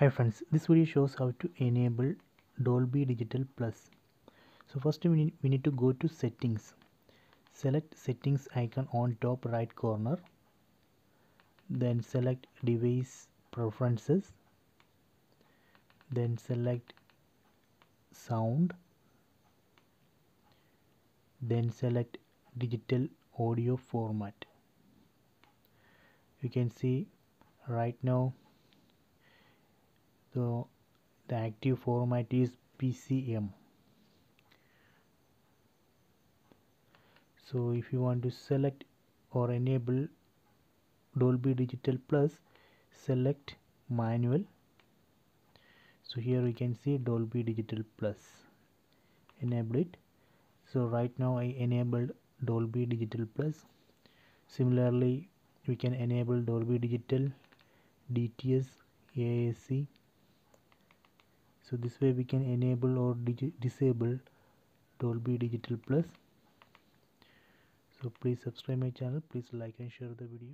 Hi friends, this video shows how to enable Dolby Digital Plus. So first we need, we need to go to settings. Select settings icon on top right corner. Then select device preferences. Then select sound. Then select digital audio format. You can see right now so the active format is PCM so if you want to select or enable Dolby Digital Plus select manual. So here we can see Dolby Digital Plus. Enable it. So right now I enabled Dolby Digital Plus. Similarly we can enable Dolby Digital DTS AAC so this way we can enable or disable Dolby Digital Plus. So please subscribe my channel. Please like and share the video